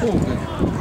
Fuga.